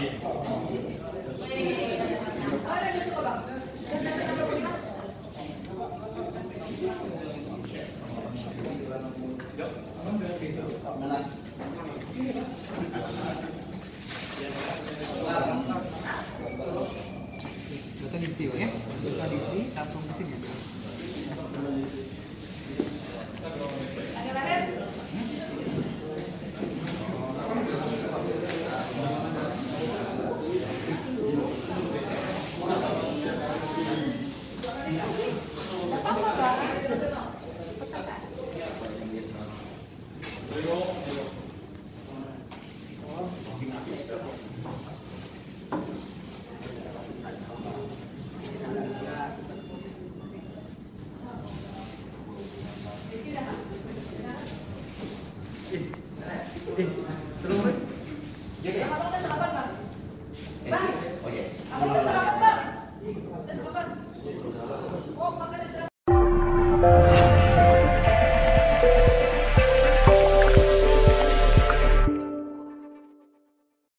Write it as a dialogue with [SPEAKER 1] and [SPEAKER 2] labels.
[SPEAKER 1] Kita diisi ya, bisa diisi langsung ke sini. Terus, ya,
[SPEAKER 2] ya. Apa udah sarapan, Bang? Oh, iya. Bang,